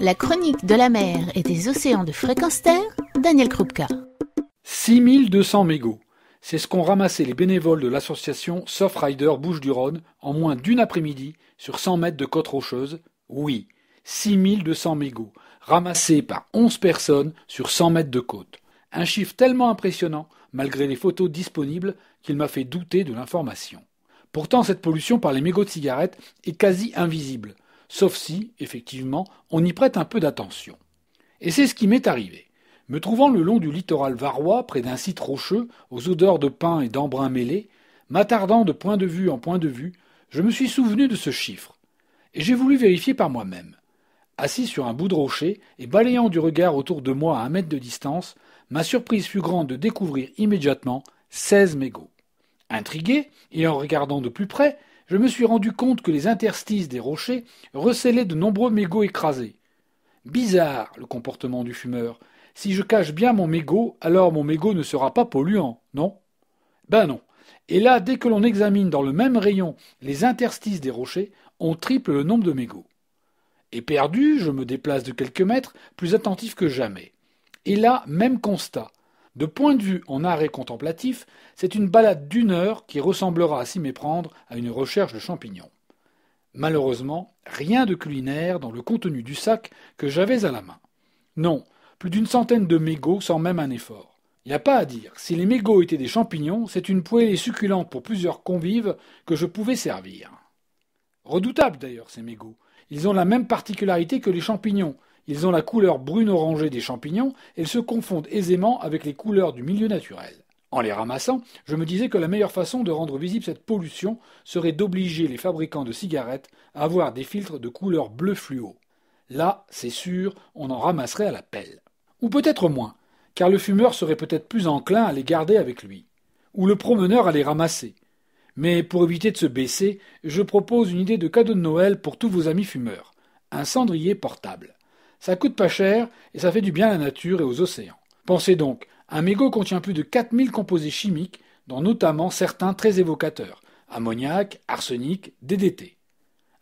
La chronique de la mer et des océans de fréquence terre, Daniel Krupka. 6200 mégots. C'est ce qu'ont ramassé les bénévoles de l'association Surfrider Bouches-du-Rhône en moins d'une après-midi sur 100 mètres de côte rocheuse. Oui, 6200 mégots, ramassés par 11 personnes sur 100 mètres de côte. Un chiffre tellement impressionnant, malgré les photos disponibles, qu'il m'a fait douter de l'information. Pourtant, cette pollution par les mégots de cigarettes est quasi invisible, sauf si, effectivement, on y prête un peu d'attention. Et c'est ce qui m'est arrivé. Me trouvant le long du littoral varois, près d'un site rocheux, aux odeurs de pin et d'embrun mêlés, m'attardant de point de vue en point de vue, je me suis souvenu de ce chiffre. Et j'ai voulu vérifier par moi-même. Assis sur un bout de rocher et balayant du regard autour de moi à un mètre de distance, ma surprise fut grande de découvrir immédiatement seize mégots. Intrigué, et en regardant de plus près, je me suis rendu compte que les interstices des rochers recelaient de nombreux mégots écrasés. Bizarre le comportement du fumeur. Si je cache bien mon mégot, alors mon mégot ne sera pas polluant, non? Ben non. Et là, dès que l'on examine dans le même rayon les interstices des rochers, on triple le nombre de mégots. Et perdu, je me déplace de quelques mètres, plus attentif que jamais. Et là, même constat. De point de vue en arrêt contemplatif, c'est une balade d'une heure qui ressemblera à s'y méprendre à une recherche de champignons. Malheureusement, rien de culinaire dans le contenu du sac que j'avais à la main. Non, plus d'une centaine de mégots sans même un effort. Il n'y a pas à dire, si les mégots étaient des champignons, c'est une poêlée succulente pour plusieurs convives que je pouvais servir. Redoutables d'ailleurs, ces mégots. Ils ont la même particularité que les champignons, ils ont la couleur brune-orangée des champignons et se confondent aisément avec les couleurs du milieu naturel. En les ramassant, je me disais que la meilleure façon de rendre visible cette pollution serait d'obliger les fabricants de cigarettes à avoir des filtres de couleur bleu fluo. Là, c'est sûr, on en ramasserait à la pelle. Ou peut-être moins, car le fumeur serait peut-être plus enclin à les garder avec lui. Ou le promeneur à les ramasser. Mais pour éviter de se baisser, je propose une idée de cadeau de Noël pour tous vos amis fumeurs. Un cendrier portable. Ça coûte pas cher et ça fait du bien à la nature et aux océans. Pensez donc, un mégot contient plus de 4000 composés chimiques, dont notamment certains très évocateurs ammoniac, arsenic, DDT.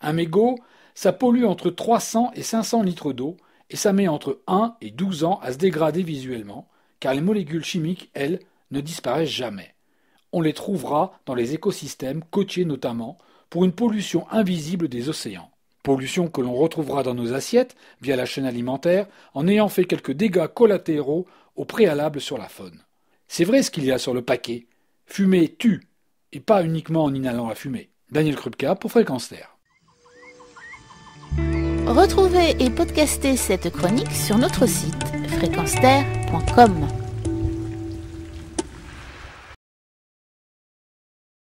Un mégot, ça pollue entre 300 et 500 litres d'eau et ça met entre 1 et 12 ans à se dégrader visuellement, car les molécules chimiques, elles, ne disparaissent jamais. On les trouvera dans les écosystèmes côtiers notamment, pour une pollution invisible des océans. Pollution que l'on retrouvera dans nos assiettes via la chaîne alimentaire en ayant fait quelques dégâts collatéraux au préalable sur la faune. C'est vrai ce qu'il y a sur le paquet. Fumer tue, et pas uniquement en inhalant la fumée. Daniel Krupka pour Fréquence. Retrouvez et podcastez cette chronique sur notre site fréquenceterre.com.